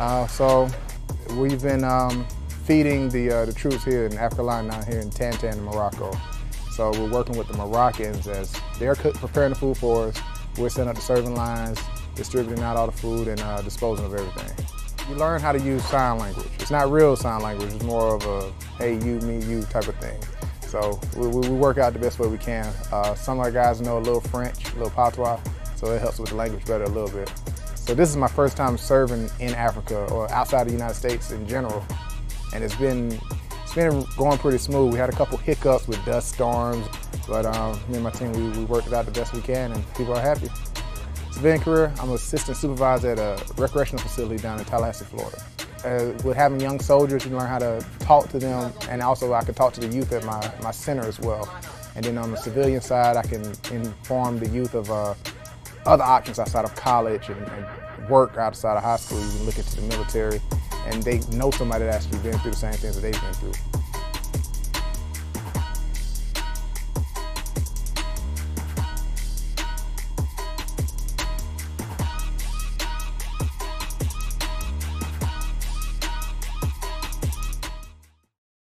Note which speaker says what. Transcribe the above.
Speaker 1: Uh, so we've been um, feeding the, uh, the troops here in Lion now here in Tantan in Morocco. So we're working with the Moroccans as they're cook, preparing the food for us. We're setting up the serving lines, distributing out all the food and uh, disposing of everything. You learn how to use sign language. It's not real sign language, it's more of a hey, you, me, you type of thing. So we, we work out the best way we can. Uh, some of our guys know a little French, a little patois, so it helps with the language better a little bit. So this is my first time serving in Africa or outside the United States in general. And it's been, it's been going pretty smooth. We had a couple hiccups with dust storms, but um, me and my team, we, we worked it out the best we can and people are happy. Civilian career, I'm an assistant supervisor at a recreational facility down in Tallahassee, Florida. Uh, with having young soldiers, you learn how to talk to them, and also I can talk to the youth at my, my center as well. And then on the civilian side, I can inform the youth of uh, other options outside of college and, and, work outside of high school. You can look into the military, and they know somebody that's actually been through the same things that they've been through.